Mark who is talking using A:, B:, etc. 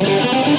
A: Thank you.